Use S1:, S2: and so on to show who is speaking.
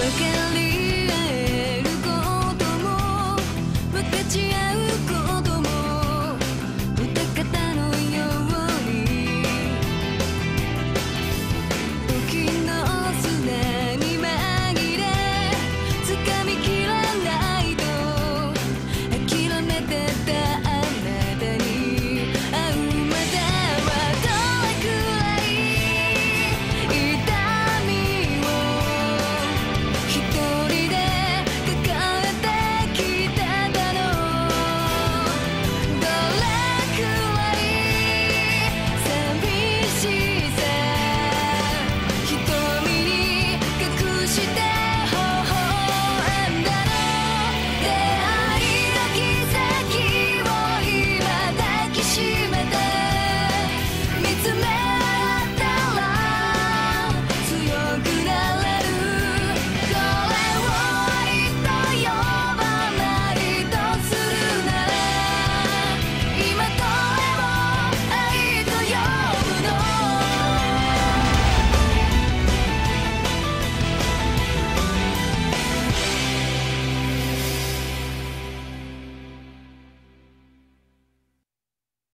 S1: quick and leave.